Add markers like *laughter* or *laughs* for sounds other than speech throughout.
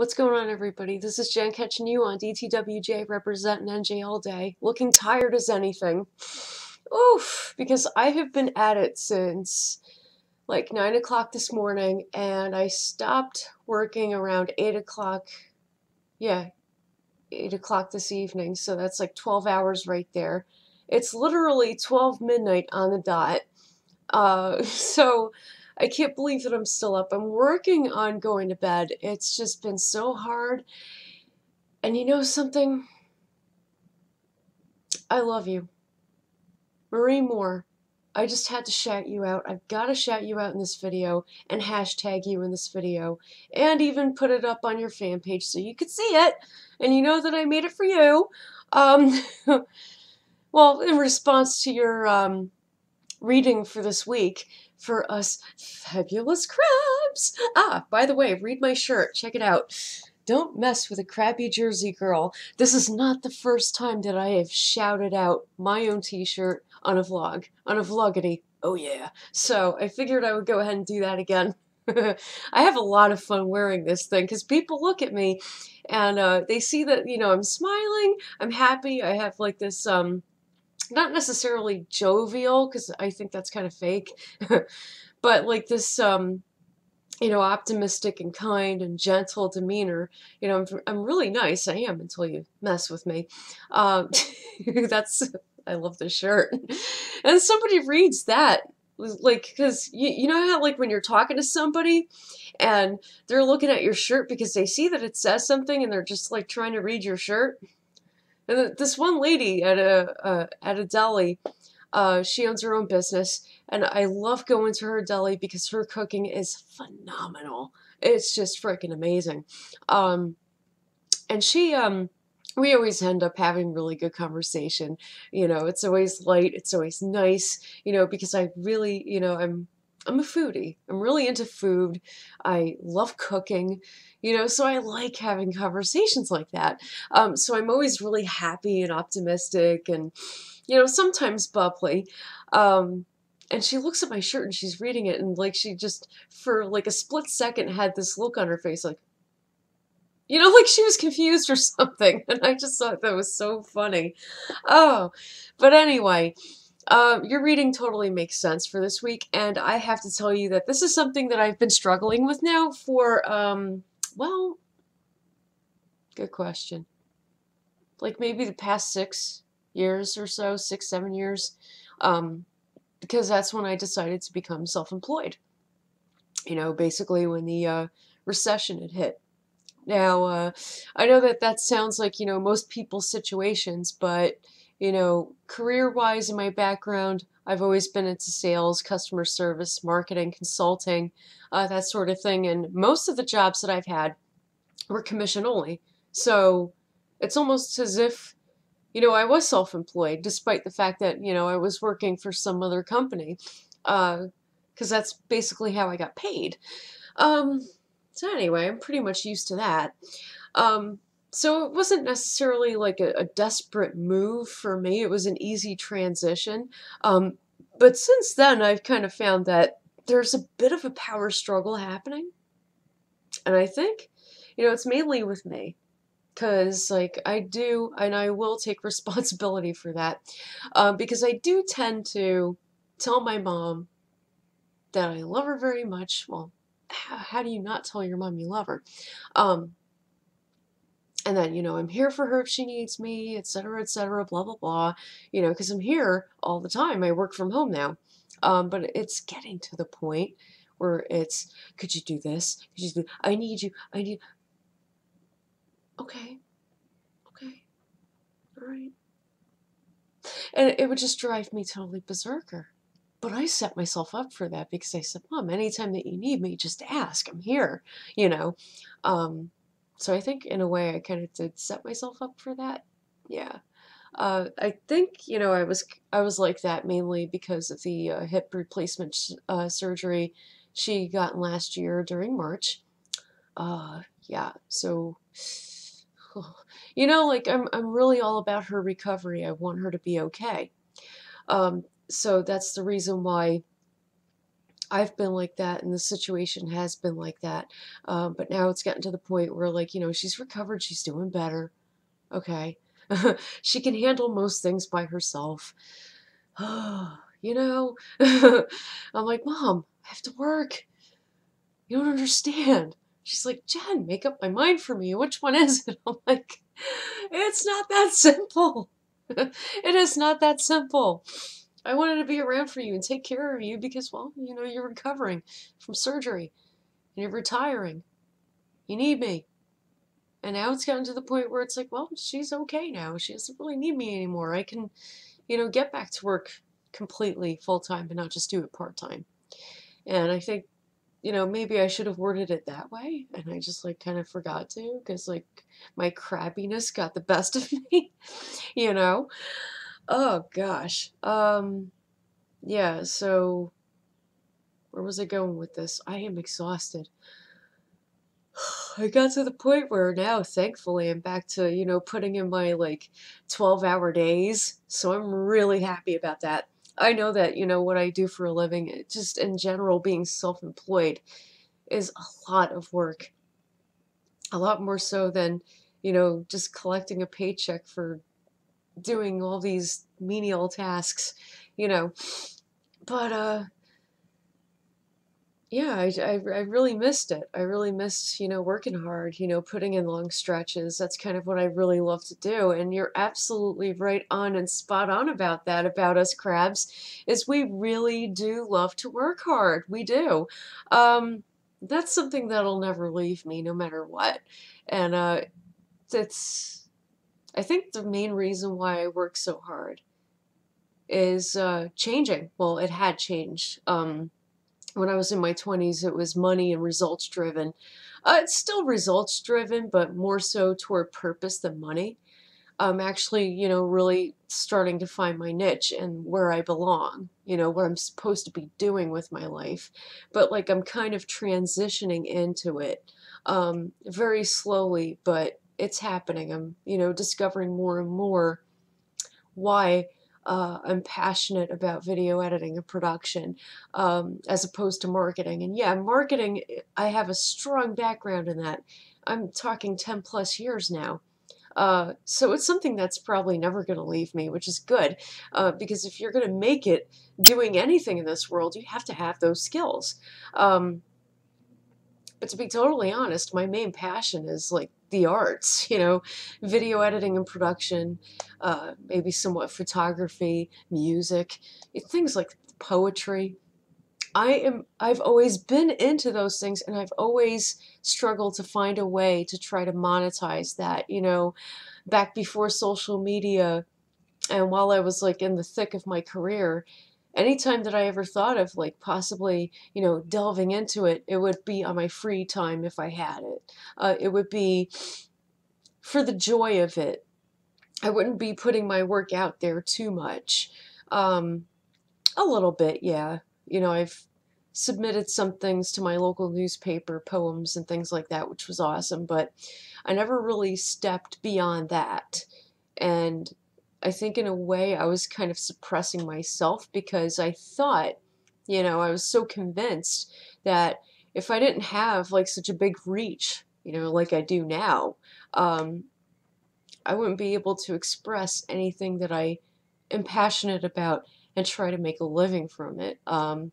What's going on, everybody? This is Jen catching you on DTWJ representing NJ all day, looking tired as anything. Oof, because I have been at it since like 9 o'clock this morning, and I stopped working around 8 o'clock. Yeah, 8 o'clock this evening, so that's like 12 hours right there. It's literally 12 midnight on the dot. Uh, *laughs* so I can't believe that I'm still up. I'm working on going to bed. It's just been so hard. And you know something? I love you. Marie Moore, I just had to shout you out. I've got to shout you out in this video and hashtag you in this video and even put it up on your fan page so you could see it and you know that I made it for you. Um, *laughs* well, in response to your um, reading for this week, for us fabulous crabs. Ah, by the way, read my shirt. Check it out. Don't mess with a crabby Jersey girl. This is not the first time that I have shouted out my own t-shirt on a vlog, on a vloggity. Oh yeah. So I figured I would go ahead and do that again. *laughs* I have a lot of fun wearing this thing because people look at me and uh, they see that, you know, I'm smiling, I'm happy, I have like this, um, not necessarily jovial because I think that's kind of fake, *laughs* but like this um you know optimistic and kind and gentle demeanor. You know, I'm I'm really nice. I am until you mess with me. Um, *laughs* that's I love this shirt, *laughs* and somebody reads that like because you, you know how like when you're talking to somebody and they're looking at your shirt because they see that it says something and they're just like trying to read your shirt and this one lady at a uh, at a deli, uh, she owns her own business, and I love going to her deli because her cooking is phenomenal. It's just freaking amazing. Um, and she um, we always end up having really good conversation. You know, it's always light, it's always nice. You know, because I really, you know, I'm I'm a foodie. I'm really into food. I love cooking you know so i like having conversations like that. Um, so i'm always really happy and optimistic and you know sometimes bubbly um, and she looks at my shirt and she's reading it and like she just for like a split second had this look on her face like you know *laughs* like she was confused or something *laughs* and i just thought that was so funny. Oh but anyway uh, your reading totally makes sense for this week, and I have to tell you that this is something that I've been struggling with now for um, well, good question. Like maybe the past six years or so, six, seven years, um, because that's when I decided to become self employed. You know, basically when the uh, recession had hit. Now, uh, I know that that sounds like, you know, most people's situations, but, you know, career wise in my background, I've always been into sales, customer service, marketing, consulting, uh, that sort of thing. And most of the jobs that I've had were commission only. So it's almost as if, you know, I was self employed, despite the fact that, you know, I was working for some other company. Because uh, that's basically how I got paid. Um, so, anyway, I'm pretty much used to that. Um, so it wasn't necessarily like a, a, desperate move for me. It was an easy transition. Um, but since then, I've kind of found that there's a bit of a power struggle happening. And I think, you know, it's mainly with me. Because, like, I do, and I will take *laughs* responsibility for that. Um, because I do tend to tell my mom that I love her very much. Well, how, how do you not tell your mom you love her? Um, and then you know i'm here for her if she needs me etc etc blah blah blah you know because i'm here all the time i work from home now. Um, but it's getting to the point where it's could you do this? Could you do i need you i need okay. Okay. All right. And it would just drive me totally berserker. But I set myself up for that because I said, Mom, anytime that you need me, just ask. I'm here, you know. Um, so I think in a way I kind of did set myself up for that. Yeah. Uh, I think you know I was I was like that mainly because of the uh, hip replacement uh, surgery she got last year during March. Uh, yeah, so *sighs* you know, like I'm I'm really all about her recovery. I want her to be okay. Um, so that's the reason why I've been like that, and the situation has been like that. Um, but now it's gotten to the point where, like, you know, she's recovered, she's doing better. Okay. *laughs* she can handle most things by herself. *sighs* you know, *laughs* I'm like, Mom, I have to work. You don't understand. She's like, Jen, make up my mind for me. Which one is it? *laughs* I'm like, it's not that simple. it is not that simple. I wanted to be around for you and take care of you because, well, you know, you're recovering from surgery and you're retiring. You need me. And now it's gotten to the point where it's like, well, she's okay now. She doesn't really need me anymore. I can, you know, get back to work completely full time and not just do it part time. And I think, you know, maybe I should have worded it that way. And I just like kind of forgot to because like my crabbiness got the best of *laughs* me, you know? Oh gosh. Um, yeah, so where was I going with this? I am exhausted. *sighs* I got to the point where now, thankfully, I'm back to, you know, putting in my like 12 hour days. So I'm really happy about that. I know that, you know, what I do for a living, just in general, being self employed is a lot of work. A lot more so than, you know, just collecting a paycheck for doing all these menial tasks, you know. But, uh, yeah, I, I, I really missed it. I really missed, you know, working hard, you know, putting in long stretches. That's kind of what I really love to do. And you're absolutely right on and spot on about that, about us crabs, is we really do love to work hard. We do. Um, that's something that'll never leave me, no matter what. And uh, it's, I think the main reason why I work so hard is uh, changing. Well, it had changed. Um, when I was in my 20s, it was money and results driven. Uh, it's still results driven, but more so toward purpose than money. I'm actually, you know, really starting to find my niche and where I belong, you know, what I'm supposed to be doing with my life. But like I'm kind of transitioning into it um, very slowly, but it's happening. I'm, you know, discovering more and more why uh, I'm passionate about video editing and production um, as opposed to marketing. And yeah, marketing, I have a strong background in that. I'm talking 10 plus years now. Uh, so it's something that's probably never going to leave me, which is good. Uh, because if you're going to make it doing anything in this world, you have to have those skills. Um, but to be totally honest, my main passion is like the arts, *laughs* you know, video editing and production, uh, maybe somewhat photography, music, things like poetry. I am I've always been into those things and I've always struggled to find a way to try to monetize that, you know, back before social media and while I was like in the thick of my career, anytime that I ever thought of like possibly, you know, delving into it, it would be on my free time if I had it. Uh, it would be for the joy of it. I wouldn't be putting my work out there too much. Um, a little bit, yeah. You know, I've submitted some things to my local newspaper, poems and things like that, which was awesome, but I never really stepped beyond that. And I think in a way I was kind of suppressing myself because I thought, you know, I was so convinced that if I didn't have like such a big reach, you know, like I do now, um, I wouldn't be able to express anything that I am passionate about and try to make a living from it. Um,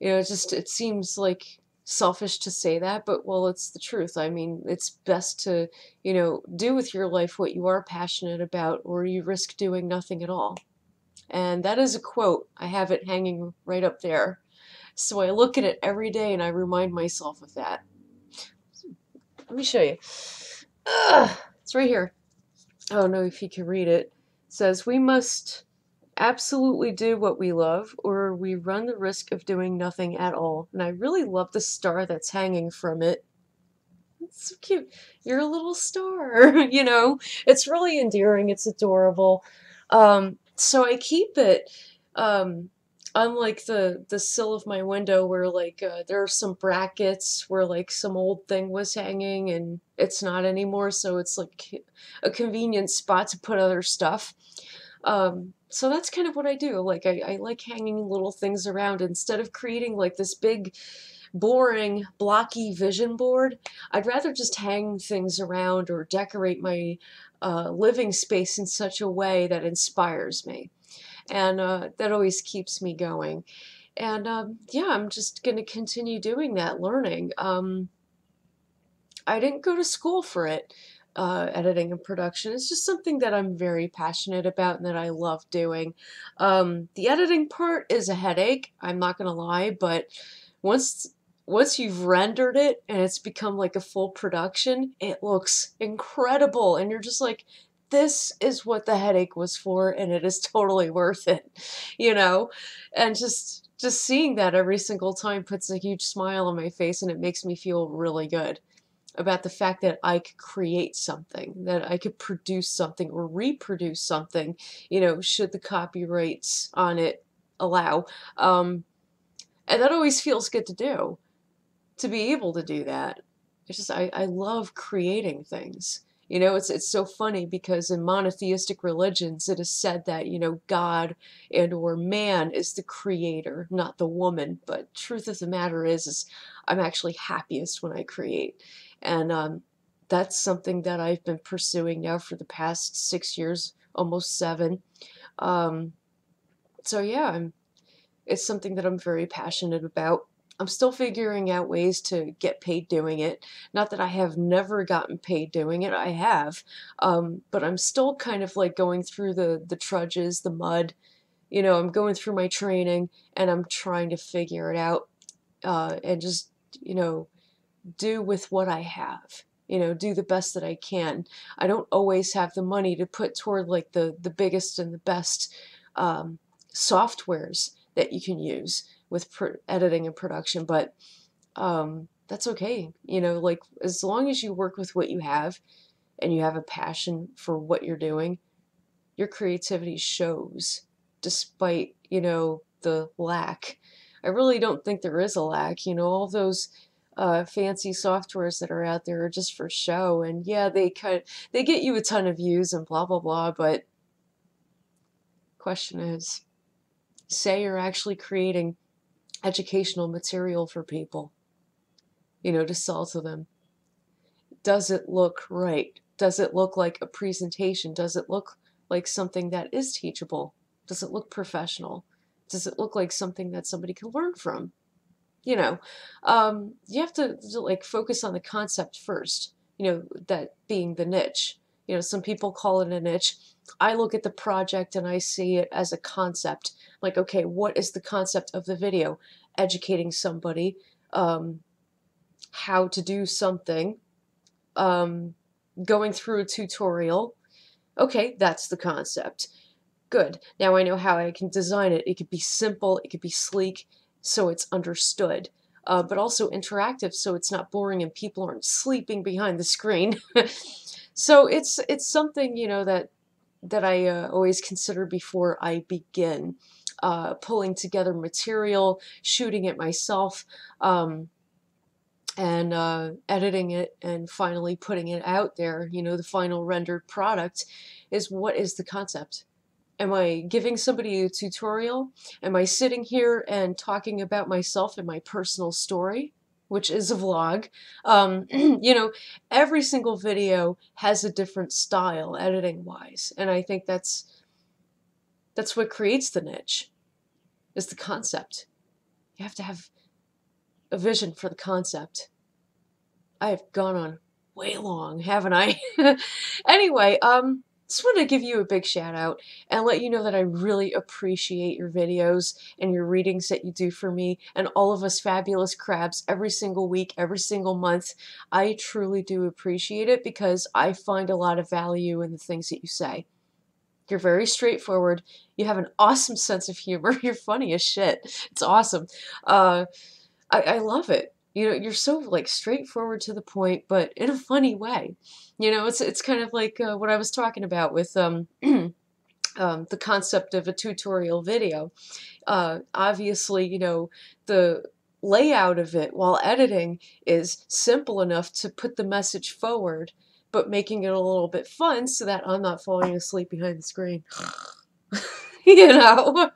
you know, just it seems like selfish to say that, but well, it's the truth. I mean, it's best to, you know, do with your life what you are passionate about, or you risk doing nothing at all. And that is a quote. I have it hanging right up there. So I look at it every day and I remind myself of that. Let me show you. Ugh, it's right here. Oh, I don't know if you can read it. It says, We must absolutely do what we love, or we run the risk of doing nothing at all. And I really love the star that's hanging from it. It's so cute. You're a little star, *laughs* you know? It's really endearing. It's adorable. Um, so I keep it um, unlike the the sill of my window where like uh, there are some brackets where like some old thing was hanging and it's not anymore so it's like a convenient spot to put other stuff Um, so that's kind of what I do. Like I, I like hanging little things around instead of creating like this big boring, blocky vision board. I'd rather just hang things around or decorate my uh, living space in such a way that inspires me. And uh, that always keeps me going. And um, yeah, I'm just going to continue doing that, learning. Um, I didn't go to school for it uh, editing and production. It's just something that I'm very passionate about and that I love doing. Um, the editing part is a headache, I'm not going to lie, but once once you've rendered it and it's become like a full production, it looks incredible. And you're just like, this is what the headache was for and it is *laughs* totally worth it, you know? And just just seeing that every single time puts a huge smile on my face and it makes me feel really good about the fact that I could create something, that I could produce something or reproduce something, you know, should the copyrights on it allow. Um, and that always feels good to do, to be able to do that. It's just, I, I love creating things. You know, it's it's so funny because in monotheistic religions it is said that, you know, God and or man is the creator, not the woman. But truth of the matter is, is I'm actually happiest when I create. And um, that's something that I've been pursuing now for the past six years, almost seven. Um, so yeah, I'm, it's something that I'm very passionate about. I'm still figuring out ways to get paid doing it. Not that I have never gotten paid doing it, I have. Um, but I'm still kind of like going through the, the trudges, the mud. You know, I'm going through my training and I'm trying to figure it out uh, and just, you know, do with what I have. You know, do the best that I can. I don't always have the money to put toward like the, the biggest and the best um, softwares that you can use with editing and production, but um, that's okay. You know, like as long as you work with what you have and you have a passion for what you're doing, your creativity shows despite, you know, the lack. I really don't think there is a lack. You know, all those uh, fancy softwares that are out there are just for show. And yeah, they of, they get you a ton of views and blah, blah, blah. But question is, say you're actually creating educational material for people, you know, to sell to them. Does it look right? Does it look like a presentation? Does it look like something that is teachable? Does it look professional? Does it look like something that somebody can learn from? You know, um, you have to, to like focus on the concept first, you know, that being the niche. You know, some people call it a niche. I look at the project and I see it as a concept. Like, okay, what is the concept of the video? Educating somebody um, how to do something, um, going through a tutorial. Okay, that's the concept. Good. Now I know how I can design it. It could be simple, it could be sleek, so it's understood. Uh, but also interactive so it's not boring and people aren't sleeping behind the screen. *laughs* so it's it's something you know that that I uh, always consider before I begin uh, pulling together material, shooting it myself, um, and uh, editing it, and finally putting it out there. You know, the final rendered product is what is the concept Am I giving somebody a tutorial? Am I sitting here and talking about myself and my personal story? which is a vlog. Um, *clears throat* you know, every single video has a different style editing wise. And I think that's that's what creates the niche is the concept. You have to have a vision for the concept. I have gone on way long, haven't I? *laughs* anyway, um, just want to give you a big shout out and let you know that I really appreciate your videos and your readings that you do for me and all of us fabulous crabs every single week, every single month. I truly do appreciate it because I find a lot of value in the things that you say. You're very straightforward. You have an awesome *laughs* sense of humor. You're funny as shit. It's awesome. Uh, I, I love it you know you're so like straightforward to the point but in a funny way. You know it's it's kind of like uh, what i was talking about with um, *clears throat* um, the concept of a tutorial video. Uh, obviously you know the layout of it while editing is simple enough to put the message forward but making it a little bit fun so that i'm not falling asleep behind the screen *laughs* *laughs* you know.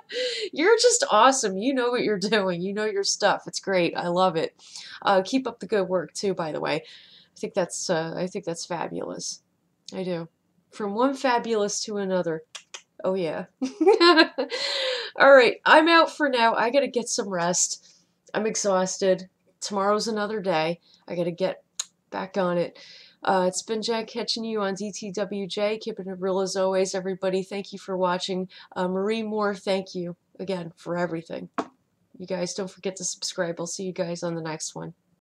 *laughs* you're just awesome. You know what you're doing. You know your stuff. It's great. I love it. Uh, keep up the good work too, by the way. I think that's uh, I think that's fabulous. I do. From one fabulous to another. Oh yeah. *laughs* All right, I'm out for now. I got to get some rest. I'm exhausted. Tomorrow's another day. I got to get back on it. Uh, it's been Jack catching you on DTWJ. Keeping it real as always, everybody. Thank you for watching. Uh, Marie Moore, thank you again for everything. You guys don't forget to subscribe. I'll see you guys on the next one.